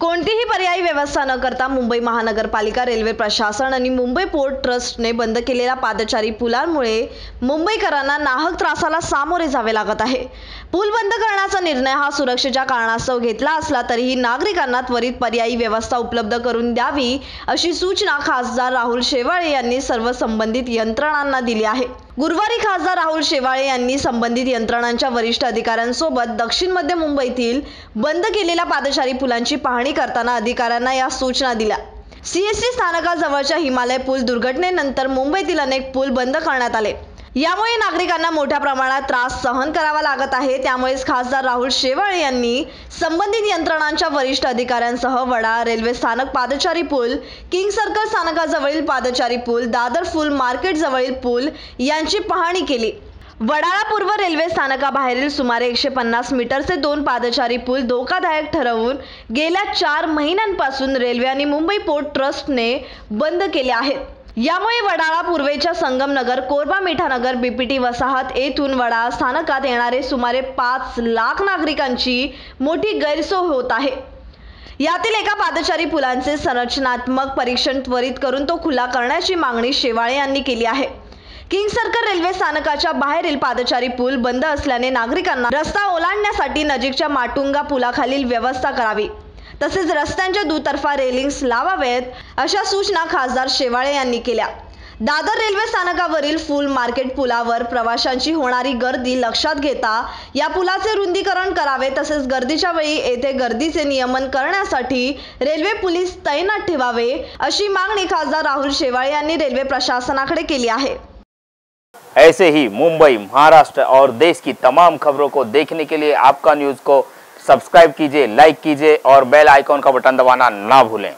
कोणतीही पर्यायी व्यवस्था न करता मुंबई महानगरपालिका रेल्वे प्रशासन आणि मुंबई पोर्ट ट्रस्टने बंद केलेल्या पादचारी पुलांमुळे मुंबईकरांना नाहक त्रासाला सामोरे जावे लागत आहे. पूल बंद करण्याचा निर्णय हा सुरक्षेच्या कारणास्तव घेतला असला तरीही नागरिकांना त्वरित पर्यायी व्यवस्था उपलब्ध करून द्यावी अशी सूचना खासदार राहुल शेवाळे यांनी सर्व संबंधित यंत्रणांना दिली आहे. गुरुवारी खासदार राहुल शेवाळे यांनी संबंधित यंत्रणांच्या वरिष्ठ अधिकाऱ्यांसोबत दक्षिण मध्य मुंबईतील बंद केलेल्या पादचारी पुलांची पाहणी करताना अधिकाऱ्यांना या सूचना दिल्या. सीएसटी स्थानकाजवळच्या हिमालय पूल दुर्घटनेनंतर मुंबईतील अनेक पूल बंद करण्यात आले. यामुळे नागरिकांना मोठ्या प्रमाणात त्रास सहन करावा लागत आहे. त्यामुळेच खासदार राहुल शेवाळे यांनी संबंधित यंत्रणांच्या वरिष्ठ अधिकाऱ्यांसह वडा रेल्वे स्थानक पादचारी पूल किंग सर्कल स्थानकाजवळील पादचारी पूल दादर फुल मार्केट जवळील पूल यांची पाहणी केली. वडाळा पूर्व रेल्वे स्थानकाबाहेरील सुमारे एकशे पन्नास मीटरचे दोन पादचारी पूल धोकादायक ठरवून गेल्या चार महिन्यांपासून रेल्वे आणि मुंबई पोर्ट ट्रस्टने बंद केले आहेत. यामुळे वडाळा पूर्वेच्या संगमनगर कोरबा मिठानगर बीपीटी वसाहत येथून वडाळा स्थानकात येणारे सुमारे पाच लाख नागरिकांची मोठी गैरसोय होत आहे. यातील एका पादचारी पुलांचे संरचनात्मक परीक्षण त्वरित करून तो खुला करण्याची मागणी शेवाळे यांनी केली आहे. किंग सर्कल रेल्वे स्थानकाच्या बाहेरील पादचारी पूल बंद असल्याने नागरिकांना रस्ता ओलांडण्यासाठी नजीकच्या माटुंगा पुलाखालील व्यवस्था करावी. तसेच रस्त्यांच्या दुतर्फा रेलिंग्स लावावेत अशा सूचना खासदार शेवाळे यांनी केल्या. दादर रेल्वे स्थानकावरील फुल मार्केट पुलावर प्रवाशांची होणारी गर्दी लक्षात घेता या पुलाचे रुंदीकरण करावे तसेच गर्दीच्या वेळी येथे गर्दीचे नियमन करण्यासाठी रेल्वे पोलीस तैनात ठेवावे अशी मागणी खासदार राहुल शेवाळे यांनी रेल्वे प्रशासनाकडे केली आहे. ऐसे ही मुंबई महाराष्ट्र और देश की तमाम खबरों को देखने के लिए आपका न्यूज़ को सब्सक्राइब कीजिए लाइक कीजिए और बेल आइकॉन का बटन दबाना ना भूलें।